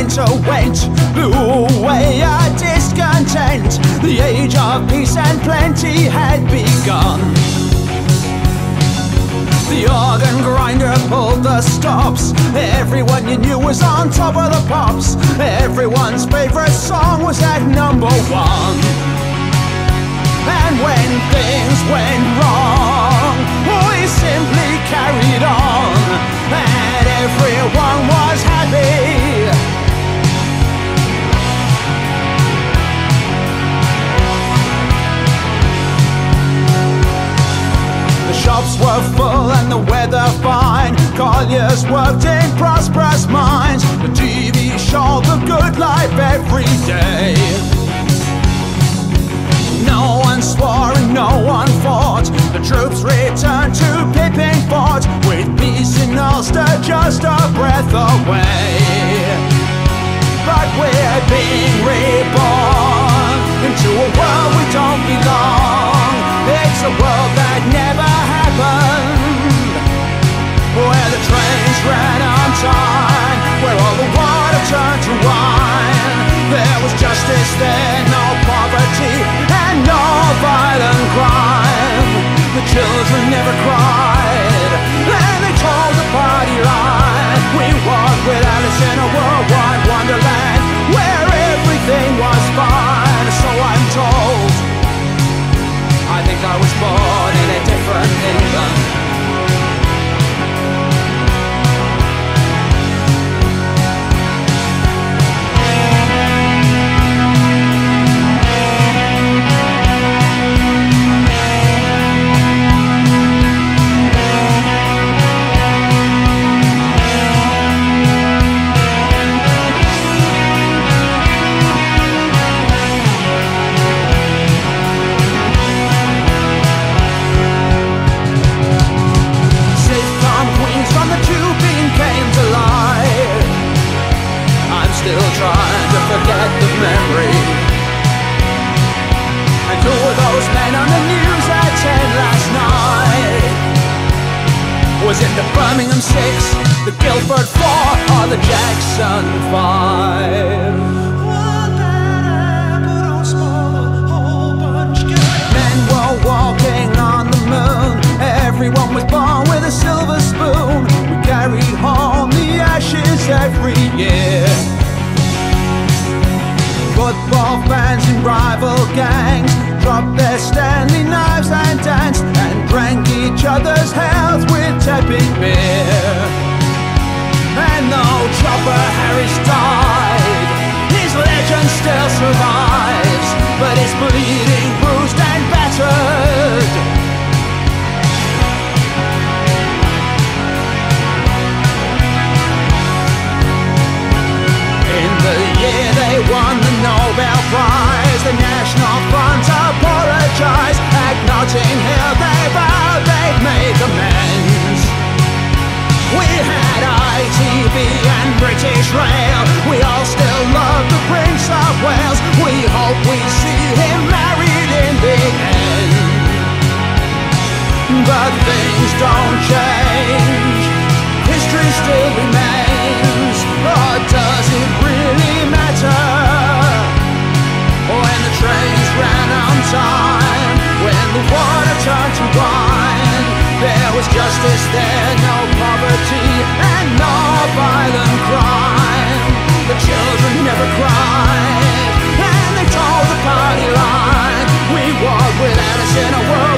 winter went, blew away our discontent. The age of peace and plenty had begun. The organ grinder pulled the stops. Everyone you knew was on top of the pops. Everyone's favorite song was at number one. And when things went wrong, we simply carried on. And everyone shops were full and the weather fine. Colliers worked in prosperous mines. The TV showed the good life every day. No one swore and no one fought. The troops returned to Pippin Fort with peace in Ulster just a breath away. No poverty, and no violent crime. The children never cried, and they told the party line. We walked with Alice in a worldwide wonderland, where everything was fine. So I'm told. I think I was born Was it the Birmingham Six, the Guildford Four, or the Jackson Five? Men were walking on the moon. Everyone was born with a silver spoon. We carried home the ashes every year. Football fans and rival gangs dropped their Stanley knives and danced and drank each other's health with bleeding, bruised and battered. In the year they won the Nobel Prize, the National Front apologized. At Notting Hill they vowed they'd make amends. We had ITV and British Rail. We to wine. There was justice there, no poverty and no violent crime. The children never cried, and they told the party line. We walked with Alice in a world.